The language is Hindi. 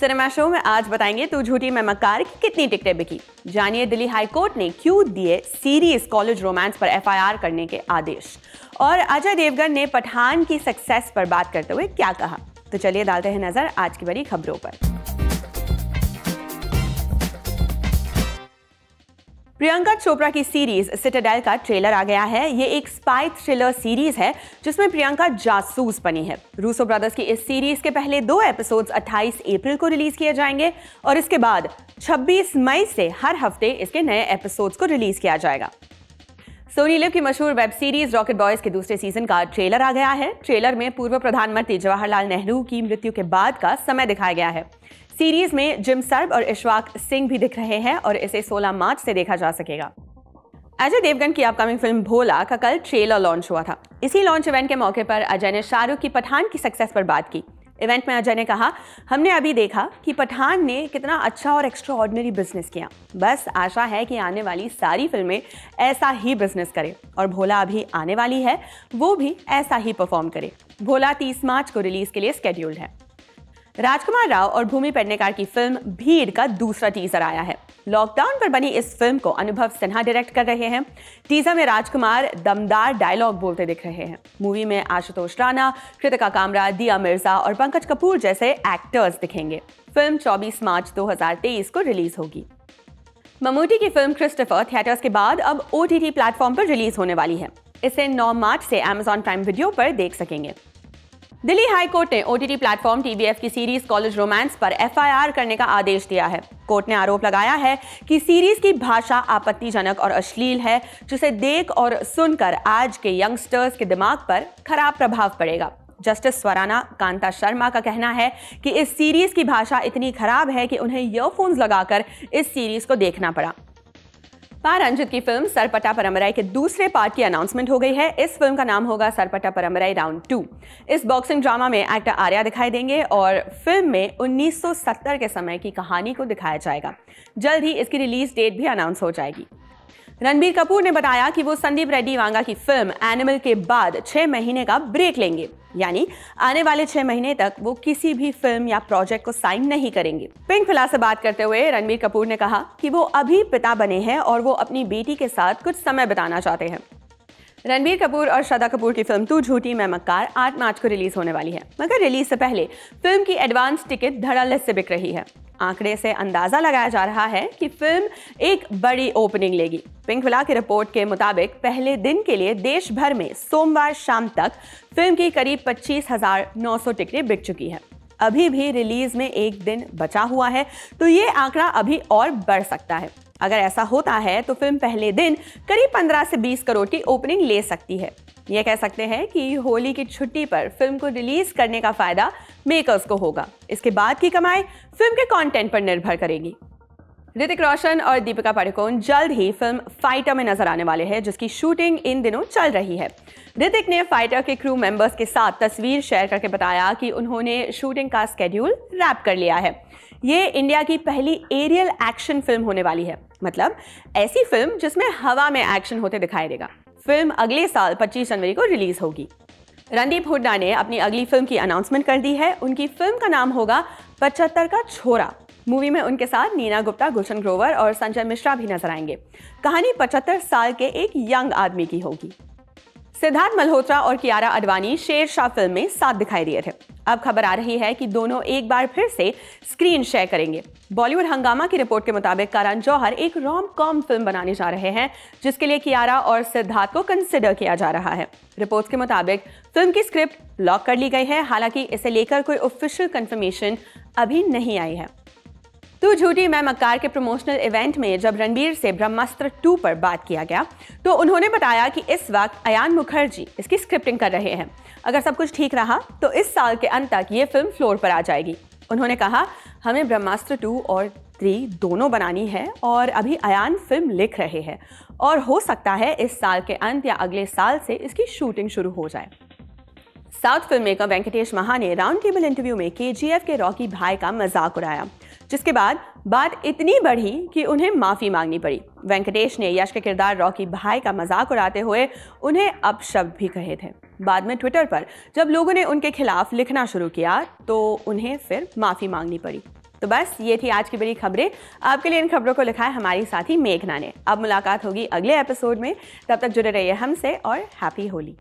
सिनेमा शो में आज बताएँगे तू झूठी मैं मकार की कितनी टिकटें बिकी। जानिए दिल्ली हाई कोर्ट ने क्यों दिए सीरीज़ कॉलेज रोमांस पर एफआईआर करने के आदेश। और अजय देवगन ने पठान की सक्सेस पर बात करते हुए क्या कहा? तो चलिए डालते हैं नज़र आज की बड़ी खबरों पर। प्रियंका चोपड़ा की सीरीज़ सिटाडेल का ट्रेलर आ गया है। ये एक स्पाई थ्रिलर सीरीज़ है, जिसमें प्रियंका जासूस बनी है। रूसो ब्रदर्स की इस सीरीज़ के पहले दो एपिसोड्स 28 अप्रैल को रिलीज़ किए जाएँगे और इसके बाद 26 मई से हर हफ़्ते इसके नए एपिसोड्स को रिलीज़ किया जाएगा। सोनी लिव की मशहूर वेब सीरीज़ रॉकेट बॉयज़ के दूसरे सीज़न का ट्रेलर आ गया है। ट्रेलर में पूर्व प्रधानमंत्री जवाहरलाल नेहरू की मृत्यु के बाद का समय दिखाया गया है। सीरीज़ में जिम सर्ब और इशवाक सिंह भी दिख रहे हैं और इसे 16 मार्च से देखा जा सकेगा। अजय देवगन की अपकमिंग फ़िल्म भोला का कल ट्रेलर लॉन्च हुआ था। इसी लॉन्च इवेंट के मौके पर अजय ने शाहरुख की पठान की सक्सेस पर बात की। इवेंट में अजय ने कहा, हमने अभी देखा कि पठान ने कितना अच्छा और एक्स्ट्रा बिज़नेस किया। बस आशा है कि आने वाली सारी फ़िल्में ऐसा ही बिज़नेस करें। और भोला अभी आने वाली है, वो भी ऐसा ही परफॉर्म करे। भोला 30 मार्च को रिलीज़ के लिए स्केड्यूल्ड है। राजकुमार राव और भूमि पेडनेकर की फ़िल्म भीड़ का दूसरा टीजर आया है। लॉकडाउन पर बनी इस फ़िल्म को अनुभव सिन्हा डायरेक्ट कर रहे हैं। टीजर में राजकुमार दमदार डायलॉग बोलते दिख रहे हैं। मूवी में आशुतोष राणा, कृतिका कामरा, दिया मिर्ज़ा और पंकज कपूर जैसे एक्टर्स दिखेंगे। फ़िल्म 24 मार्च 2023 को रिलीज़ होगी। ममूटी की फ़िल्म क्रिस्टोफर थिएटर्स के बाद अब ओ टी प्लेटफॉर्म पर रिलीज़ होने वाली है। इसे 9 मार्च से Amazon प्राइम वीडियो पर देख सकेंगे। दिल्ली हाई कोर्ट ने ओटीटी प्लेटफॉर्म टीवीएफ की सीरीज़ कॉलेज रोमांस पर एफआईआर करने का आदेश दिया है। कोर्ट ने आरोप लगाया है कि सीरीज़ की भाषा आपत्तिजनक और अश्लील है, जिसे देख और सुनकर आज के यंगस्टर्स के दिमाग पर खराब प्रभाव पड़ेगा। जस्टिस स्वराना कांता शर्मा का कहना है कि इस सीरीज़ की भाषा इतनी खराब है कि उन्हें ईयरफोन्स लगाकर इस सीरीज़ को देखना पड़ा। पार रंजित की फ़िल्म सरपटा परमराई के दूसरे पार्ट की अनाउंसमेंट हो गई है। इस फ़िल्म का नाम होगा सरपटा परमराई राउंड टू इस बॉक्सिंग ड्रामा में एक्टर आर्या दिखाई देंगे और फ़िल्म में 1970 के समय की कहानी को दिखाया जाएगा। जल्द ही इसकी रिलीज़ डेट भी अनाउंस हो जाएगी। रणबीर कपूर ने बताया कि वो संदीप रेड्डी वांगा की फ़िल्म एनिमल के बाद छह महीने का ब्रेक लेंगे। यानी आने वाले छह महीने तक वो किसी भी फ़िल्म या प्रोजेक्ट को साइन नहीं करेंगे। पिंक फिला से बात करते हुए रणबीर कपूर ने कहा कि वो अभी पिता बने हैं और वो अपनी बेटी के साथ कुछ समय बिताना चाहते हैं। रणबीर कपूर और श्रद्धा कपूर की फ़िल्म तू झूठी मैं मक्कार 8 मार्च को रिलीज़ होने वाली है। मगर रिलीज़ से पहले फ़िल्म की एडवांस टिकट धड़ल्ले से बिक रही है। आंकड़े से अंदाज़ा लगाया जा रहा है कि फ़िल्म एक बड़ी ओपनिंग लेगी। पिंकविला की रिपोर्ट के मुताबिक, पहले दिन के लिए देश भर में सोमवार शाम तक फ़िल्म की करीब पच्चीस हज़ार नौ सौ टिकटें बिक चुकी है। अभी भी रिलीज़ में एक दिन बचा हुआ है तो ये आंकड़ा अभी और बढ़ सकता है। अगर ऐसा होता है तो फ़िल्म पहले दिन करीब 15 से 20 करोड़ की ओपनिंग ले सकती है। यह कह सकते हैं कि होली की छुट्टी पर फ़िल्म को रिलीज़ करने का फ़ायदा मेकर्स को होगा। इसके बाद की कमाई फ़िल्म के कंटेंट पर निर्भर करेगी। ऋतिक रोशन और दीपिका पाडुकोन जल्द ही फ़िल्म फाइटर में नज़र आने वाले हैं, जिसकी शूटिंग इन दिनों चल रही है। ऋतिक ने फाइटर के क्रू मेंबर्स के साथ तस्वीर शेयर करके बताया कि उन्होंने शूटिंग का स्केड्यूल रैप कर लिया है। ये इंडिया की पहली एरियल एक्शन फ़िल्म होने वाली है। मतलब ऐसी फ़िल्म जिसमें हवा में एक्शन होते दिखाई देगा। फ़िल्म अगले साल 25 जनवरी को रिलीज़ होगी। रणदीप हुड्डा ने अपनी अगली फ़िल्म की अनाउंसमेंट कर दी है। उनकी फ़िल्म का नाम होगा पचहत्तर का छोरा। मूवी में उनके साथ नीना गुप्ता, गुलशन ग्रोवर और संजय मिश्रा भी नज़र आएँगे। कहानी पचहत्तर साल के एक यंग आदमी की होगी। सिद्धार्थ मल्होत्रा और कियारा अडवाणी शेर शाह फ़िल्म में साथ दिखाई दिए थे। अब खबर आ रही है कि दोनों एक बार फिर से स्क्रीन शेयर करेंगे। बॉलीवुड हंगामा की रिपोर्ट के मुताबिक करण जौहर एक रोम कॉम फ़िल्म बनाने जा रहे हैं, जिसके लिए कियारा और सिद्धार्थ को कंसिडर किया जा रहा है। रिपोर्ट्स के मुताबिक फ़िल्म की स्क्रिप्ट लॉक कर ली गई है, हालाँकि इसे लेकर कोई ऑफिशियल कंफर्मेशन अभी नहीं आई है। तू झूठी मैं मक्कार के प्रमोशनल इवेंट में जब रणबीर से ब्रह्मास्त्र 2 पर बात किया गया तो उन्होंने बताया कि इस वक्त अयान मुखर्जी इसकी स्क्रिप्टिंग कर रहे हैं। अगर सब कुछ ठीक रहा तो इस साल के अंत तक ये फ़िल्म फ्लोर पर आ जाएगी। उन्होंने कहा, हमें ब्रह्मास्त्र टू और थ्री दोनों बनानी है और अभी अयान फ़िल्म लिख रहे हैं। और हो सकता है इस साल के अंत या अगले साल से इसकी शूटिंग शुरू हो जाए। साउथ फ़िल्म मेकर वेंकटेश महा ने राउंड टेबल इंटरव्यू में के के रॉकी भाई का मज़ाक उड़ाया। जिसके बाद बात इतनी बढ़ी कि उन्हें माफ़ी मांगनी पड़ी। वेंकटेश ने यश के किरदार रॉकी भाई का मज़ाक उड़ाते हुए उन्हें अपशब्द भी कहे थे। बाद में ट्विटर पर जब लोगों ने उनके खिलाफ लिखना शुरू किया तो उन्हें फिर माफ़ी मांगनी पड़ी। तो बस, ये थी आज की बड़ी खबरें। आपके लिए इन खबरों को लिखा है हमारी साथी मेघना ने। अब मुलाकात होगी अगले एपिसोड में। तब तक जुड़े रहिए हमसे और हैप्पी होली।